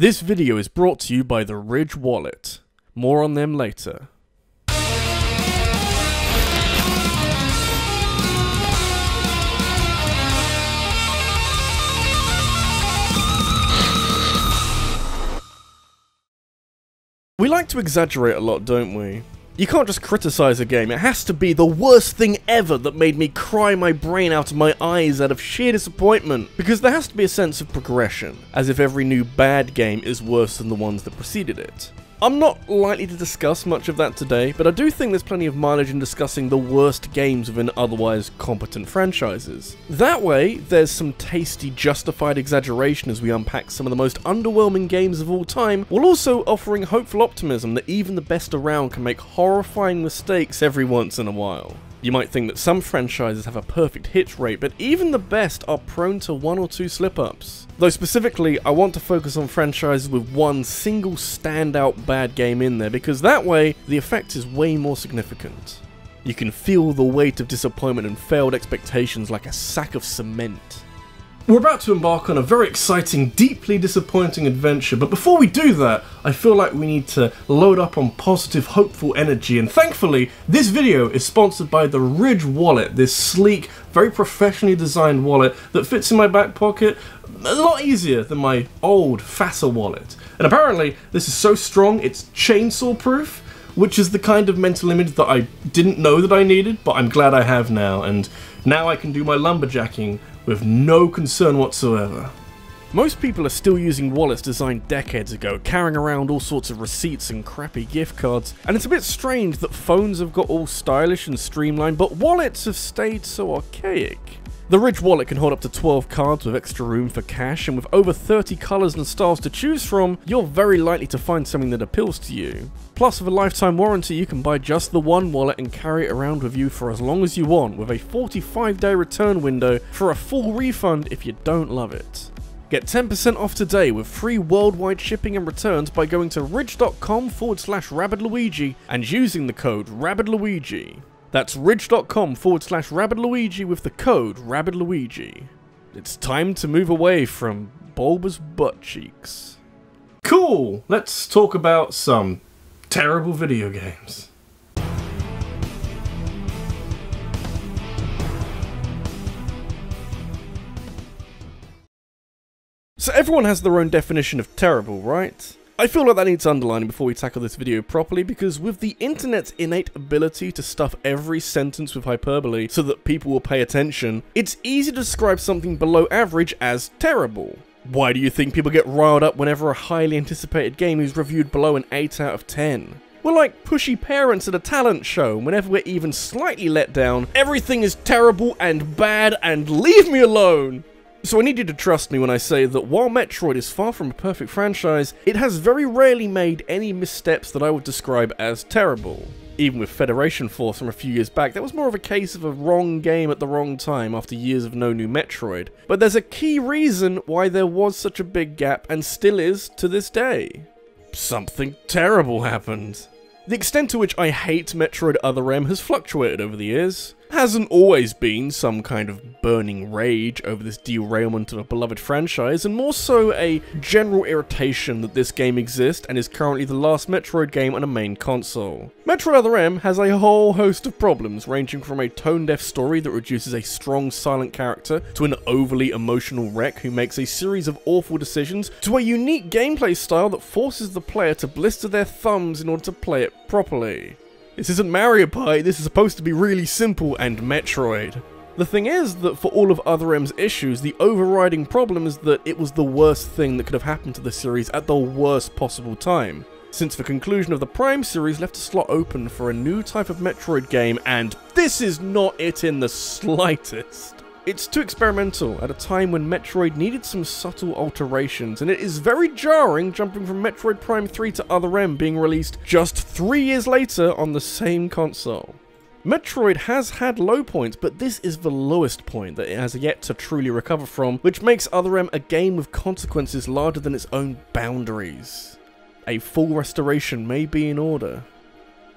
This video is brought to you by the Ridge Wallet. More on them later. We like to exaggerate a lot, don't we? You can't just criticize a game, it has to be the worst thing ever that made me cry my brain out of my eyes out of sheer disappointment, because there has to be a sense of progression, as if every new bad game is worse than the ones that preceded it. I'm not likely to discuss much of that today, but I do think there's plenty of mileage in discussing the worst games within otherwise competent franchises. That way, there's some tasty justified exaggeration as we unpack some of the most underwhelming games of all time, while also offering hopeful optimism that even the best around can make horrifying mistakes every once in a while. You might think that some franchises have a perfect hit rate, but even the best are prone to one or two slip-ups. Though specifically, I want to focus on franchises with one single standout bad game in there, because that way, the effect is way more significant. You can feel the weight of disappointment and failed expectations like a sack of cement. We're about to embark on a very exciting, deeply disappointing adventure, but before we do that, I feel like we need to load up on positive, hopeful energy, and thankfully, this video is sponsored by the Ridge Wallet, this sleek, very professionally designed wallet that fits in my back pocket a lot easier than my old, fatter wallet. And apparently, this is so strong, it's chainsaw proof, which is the kind of mental image that I didn't know that I needed, but I'm glad I have now, and now I can do my lumberjacking with no concern whatsoever. Most people are still using wallets designed decades ago, carrying around all sorts of receipts and crappy gift cards, and it's a bit strange that phones have got all stylish and streamlined, but wallets have stayed so archaic. The Ridge wallet can hold up to 12 cards with extra room for cash, and with over 30 colours and styles to choose from, you're very likely to find something that appeals to you. Plus, with a lifetime warranty, you can buy just the one wallet and carry it around with you for as long as you want, with a 45 day return window for a full refund if you don't love it. Get 10% off today with free worldwide shipping and returns by going to ridge.com forward slash rabbidluigi and using the code rabbidluigi. That's ridge.com forward slash rabbidluigi with the code rabbidluigi. It's time to move away from bulbous butt cheeks. Cool! Let's talk about some terrible video games. So everyone has their own definition of terrible, right? I feel like that needs underlining before we tackle this video properly because with the internet's innate ability to stuff every sentence with hyperbole so that people will pay attention, it's easy to describe something below average as terrible. Why do you think people get riled up whenever a highly anticipated game is reviewed below an 8 out of 10? We're like pushy parents at a talent show. Whenever we're even slightly let down, everything is terrible and bad and leave me alone. So I need you to trust me when I say that while Metroid is far from a perfect franchise, it has very rarely made any missteps that I would describe as terrible. Even with Federation Force from a few years back, that was more of a case of a wrong game at the wrong time after years of no new Metroid. But there's a key reason why there was such a big gap and still is to this day. Something terrible happened. The extent to which I hate Metroid Other M has fluctuated over the years hasn't always been some kind of burning rage over this derailment of a beloved franchise, and more so a general irritation that this game exists and is currently the last Metroid game on a main console. Metroid Other M has a whole host of problems, ranging from a tone-deaf story that reduces a strong silent character, to an overly emotional wreck who makes a series of awful decisions, to a unique gameplay style that forces the player to blister their thumbs in order to play it properly. This isn't Mario Party, this is supposed to be really simple and Metroid. The thing is that for all of Other M's issues, the overriding problem is that it was the worst thing that could have happened to the series at the worst possible time. Since the conclusion of the Prime series left a slot open for a new type of Metroid game, and this is not it in the slightest. It's too experimental at a time when Metroid needed some subtle alterations, and it is very jarring jumping from Metroid Prime 3 to Other M being released just three years later on the same console. Metroid has had low points, but this is the lowest point that it has yet to truly recover from, which makes Other M a game with consequences larger than its own boundaries. A full restoration may be in order.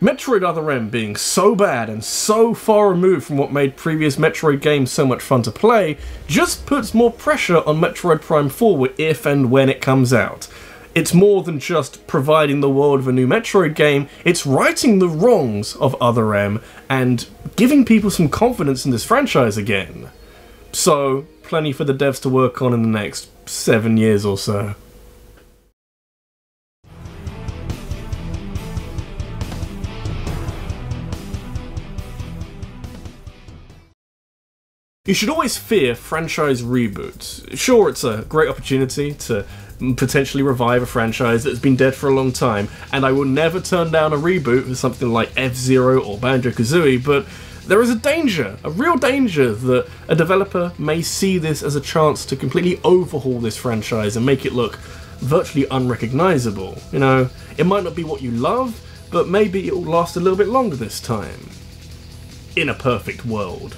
Metroid Other M being so bad and so far removed from what made previous Metroid games so much fun to play, just puts more pressure on Metroid Prime 4 if and when it comes out. It's more than just providing the world of a new Metroid game, it's righting the wrongs of Other M and giving people some confidence in this franchise again. So, plenty for the devs to work on in the next seven years or so. You should always fear franchise reboots. Sure, it's a great opportunity to potentially revive a franchise that's been dead for a long time, and I will never turn down a reboot for something like F Zero or Banjo Kazooie, but there is a danger, a real danger, that a developer may see this as a chance to completely overhaul this franchise and make it look virtually unrecognizable. You know, it might not be what you love, but maybe it will last a little bit longer this time. In a perfect world.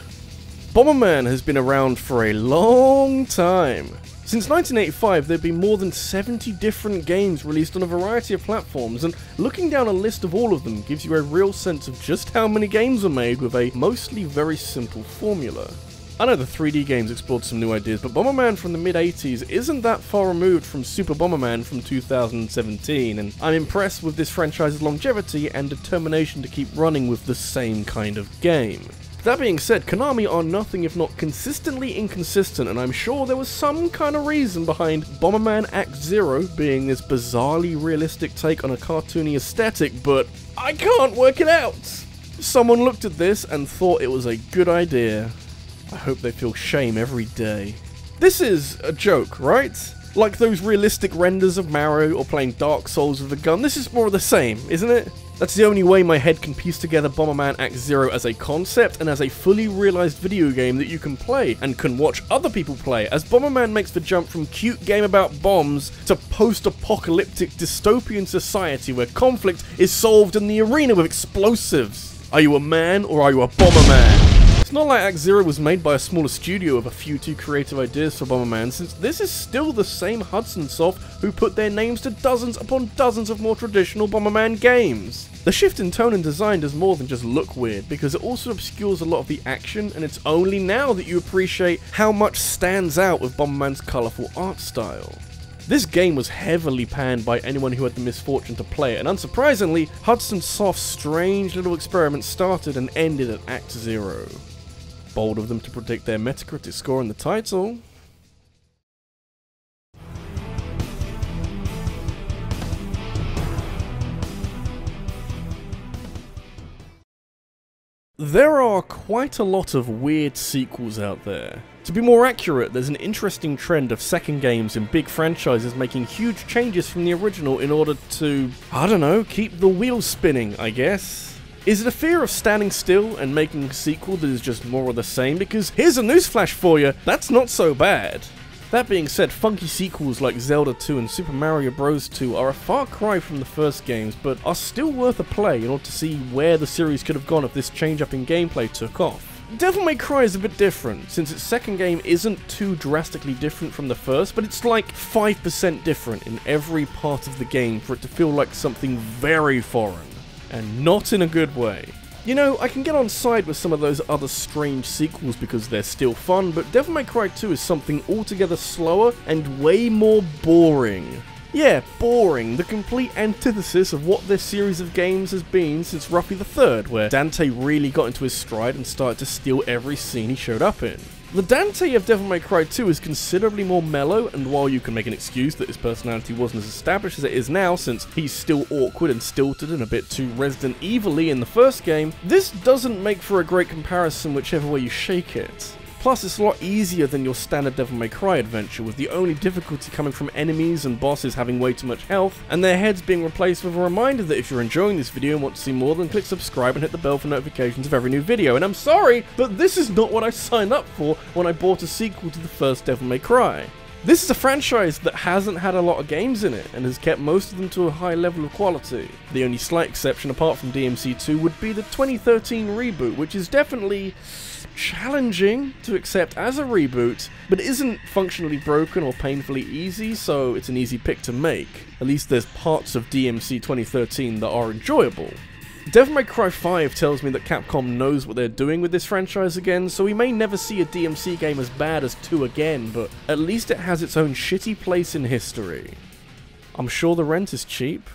Bomberman has been around for a long time. Since 1985, there have been more than 70 different games released on a variety of platforms, and looking down a list of all of them gives you a real sense of just how many games are made with a mostly very simple formula. I know the 3D games explored some new ideas, but Bomberman from the mid 80s isn't that far removed from Super Bomberman from 2017, and I'm impressed with this franchise's longevity and determination to keep running with the same kind of game. That being said, Konami are nothing if not consistently inconsistent, and I'm sure there was some kind of reason behind Bomberman Act Zero being this bizarrely realistic take on a cartoony aesthetic, but I can't work it out! Someone looked at this and thought it was a good idea. I hope they feel shame every day. This is a joke, right? Like those realistic renders of Mario or playing Dark Souls with a gun, this is more of the same, isn't it? That's the only way my head can piece together Bomberman Act Zero as a concept and as a fully realised video game that you can play and can watch other people play, as Bomberman makes the jump from cute game about bombs to post-apocalyptic dystopian society where conflict is solved in the arena with explosives. Are you a man or are you a Bomberman? It's not like Act Zero was made by a smaller studio with a few too creative ideas for Bomberman, since this is still the same Hudson Soft who put their names to dozens upon dozens of more traditional Bomberman games. The shift in tone and design does more than just look weird, because it also obscures a lot of the action, and it's only now that you appreciate how much stands out with Bomberman's colourful art style. This game was heavily panned by anyone who had the misfortune to play it, and unsurprisingly, Hudson Soft's strange little experiment started and ended at Act Zero. Bold of them to predict their Metacritic score in the title. There are quite a lot of weird sequels out there. To be more accurate, there's an interesting trend of second games in big franchises making huge changes from the original in order to, I don't know, keep the wheels spinning, I guess. Is it a fear of standing still and making a sequel that is just more of the same? Because here's a newsflash for you, that's not so bad. That being said, funky sequels like Zelda 2 and Super Mario Bros. 2 are a far cry from the first games, but are still worth a play in order to see where the series could have gone if this change up in gameplay took off. Devil May Cry is a bit different, since its second game isn't too drastically different from the first, but it's like 5% different in every part of the game for it to feel like something very foreign and not in a good way. You know, I can get on side with some of those other strange sequels because they're still fun, but Devil May Cry 2 is something altogether slower and way more boring. Yeah, boring, the complete antithesis of what this series of games has been since roughly the third, where Dante really got into his stride and started to steal every scene he showed up in. The Dante of Devil May Cry 2 is considerably more mellow, and while you can make an excuse that his personality wasn't as established as it is now, since he's still awkward and stilted and a bit too Resident Evil-y in the first game, this doesn't make for a great comparison whichever way you shake it. Plus, it's a lot easier than your standard Devil May Cry adventure, with the only difficulty coming from enemies and bosses having way too much health, and their heads being replaced with a reminder that if you're enjoying this video and want to see more, then click subscribe and hit the bell for notifications of every new video. And I'm sorry, but this is not what I signed up for when I bought a sequel to the first Devil May Cry. This is a franchise that hasn't had a lot of games in it, and has kept most of them to a high level of quality. The only slight exception apart from DMC2 would be the 2013 reboot, which is definitely challenging to accept as a reboot, but isn't functionally broken or painfully easy, so it's an easy pick to make. At least there's parts of DMC 2013 that are enjoyable. Devil May Cry 5 tells me that Capcom knows what they're doing with this franchise again, so we may never see a DMC game as bad as 2 again, but at least it has its own shitty place in history. I'm sure the rent is cheap.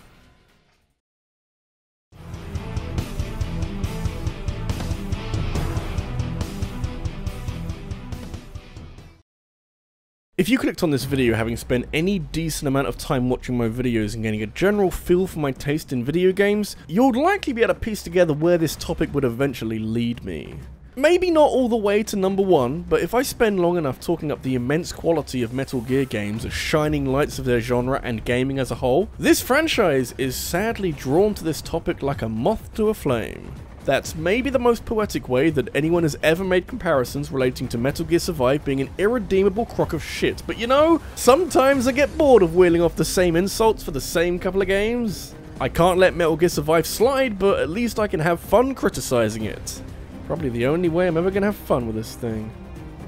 If you clicked on this video having spent any decent amount of time watching my videos and getting a general feel for my taste in video games, you'll likely be able to piece together where this topic would eventually lead me. Maybe not all the way to number one, but if I spend long enough talking up the immense quality of Metal Gear games as shining lights of their genre and gaming as a whole, this franchise is sadly drawn to this topic like a moth to a flame. That's maybe the most poetic way that anyone has ever made comparisons relating to Metal Gear Survive being an irredeemable crock of shit, but you know, sometimes I get bored of wheeling off the same insults for the same couple of games. I can't let Metal Gear Survive slide, but at least I can have fun criticizing it. Probably the only way I'm ever gonna have fun with this thing.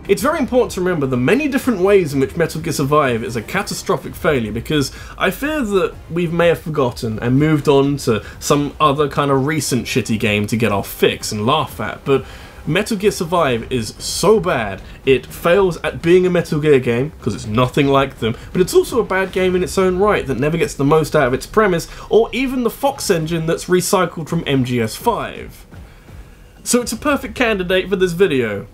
It's very important to remember the many different ways in which Metal Gear Survive is a catastrophic failure because I fear that we may have forgotten and moved on to some other kind of recent shitty game to get our fix and laugh at, but Metal Gear Survive is so bad, it fails at being a Metal Gear game, because it's nothing like them, but it's also a bad game in its own right that never gets the most out of its premise, or even the Fox engine that's recycled from MGS5. So it's a perfect candidate for this video.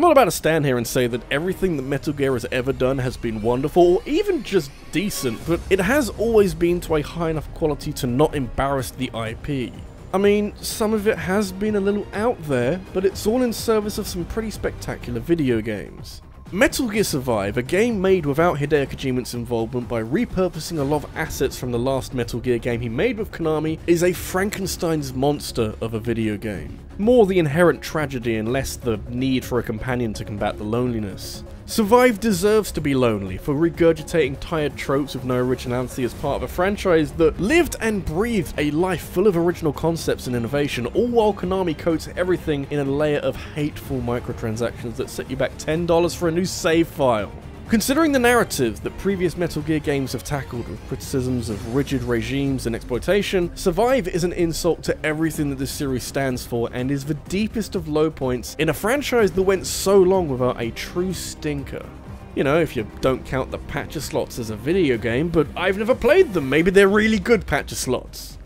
I'm not about to stand here and say that everything that Metal Gear has ever done has been wonderful, or even just decent, but it has always been to a high enough quality to not embarrass the IP. I mean, some of it has been a little out there, but it's all in service of some pretty spectacular video games. Metal Gear Survive, a game made without Hideo Kojima's involvement by repurposing a lot of assets from the last Metal Gear game he made with Konami, is a Frankenstein's monster of a video game. More the inherent tragedy and less the need for a companion to combat the loneliness. Survive deserves to be lonely for regurgitating tired tropes with no originality as part of a franchise that lived and breathed a life full of original concepts and innovation, all while Konami coats everything in a layer of hateful microtransactions that set you back $10 for a new save file. Considering the narratives that previous Metal Gear games have tackled with criticisms of rigid regimes and exploitation, Survive is an insult to everything that this series stands for and is the deepest of low points in a franchise that went so long without a true stinker. You know, if you don't count the pachislots as a video game, but I've never played them, maybe they're really good pachislots.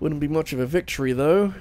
Wouldn't be much of a victory though.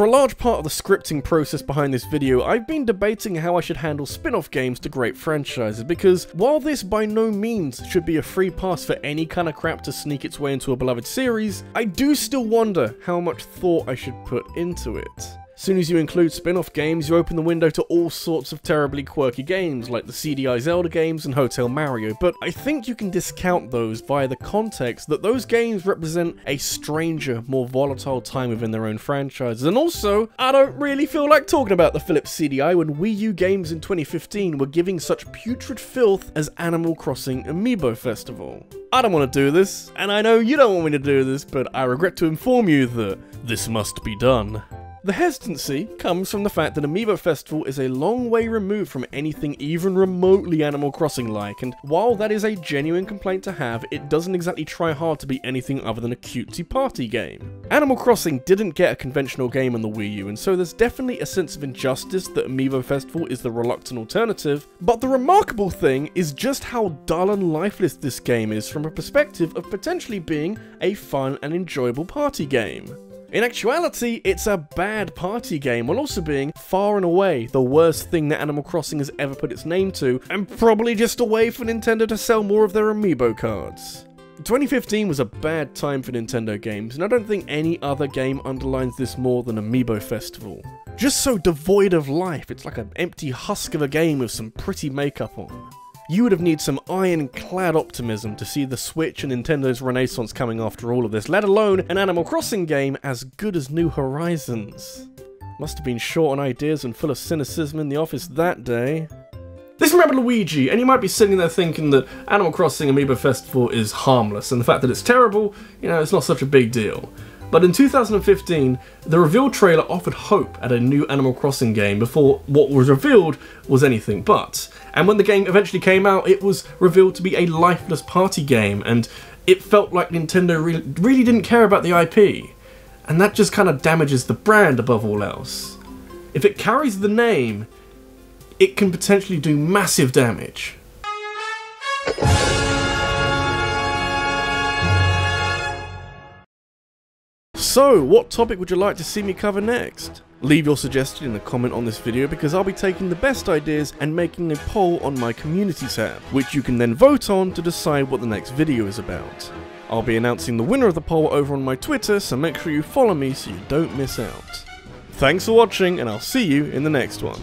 For a large part of the scripting process behind this video, I've been debating how I should handle spin-off games to great franchises, because while this by no means should be a free pass for any kind of crap to sneak its way into a beloved series, I do still wonder how much thought I should put into it. As soon as you include spin-off games, you open the window to all sorts of terribly quirky games, like the CDI Zelda games and Hotel Mario, but I think you can discount those via the context that those games represent a stranger, more volatile time within their own franchises, and also, I don't really feel like talking about the Philips CDI when Wii U games in 2015 were giving such putrid filth as Animal Crossing Amiibo Festival. I don't want to do this, and I know you don't want me to do this, but I regret to inform you that this must be done. The hesitancy comes from the fact that Amiibo Festival is a long way removed from anything even remotely Animal Crossing like, and while that is a genuine complaint to have, it doesn't exactly try hard to be anything other than a cutesy party game. Animal Crossing didn't get a conventional game on the Wii U, and so there's definitely a sense of injustice that Amiibo Festival is the reluctant alternative, but the remarkable thing is just how dull and lifeless this game is from a perspective of potentially being a fun and enjoyable party game. In actuality, it's a bad party game while also being far and away the worst thing that Animal Crossing has ever put its name to, and probably just a way for Nintendo to sell more of their amiibo cards. 2015 was a bad time for Nintendo games, and I don't think any other game underlines this more than Amiibo Festival. Just so devoid of life, it's like an empty husk of a game with some pretty makeup on. You would have needed some ironclad optimism to see the Switch and Nintendo's renaissance coming after all of this, let alone an Animal Crossing game as good as New Horizons. Must have been short on ideas and full of cynicism in the office that day. This is RabbidLuigi, and you might be sitting there thinking that Animal Crossing Amiibo Festival is harmless, and the fact that it's terrible, you know, it's not such a big deal. But in 2015, the reveal trailer offered hope at a new Animal Crossing game before what was revealed was anything but. And when the game eventually came out, it was revealed to be a lifeless party game, and it felt like Nintendo really, really didn't care about the IP. And that just kind of damages the brand above all else. If it carries the name, it can potentially do massive damage. So, what topic would you like to see me cover next? Leave your suggestion in the comment on this video because I'll be taking the best ideas and making a poll on my community tab, which you can then vote on to decide what the next video is about. I'll be announcing the winner of the poll over on my Twitter, so make sure you follow me so you don't miss out. Thanks for watching, and I'll see you in the next one.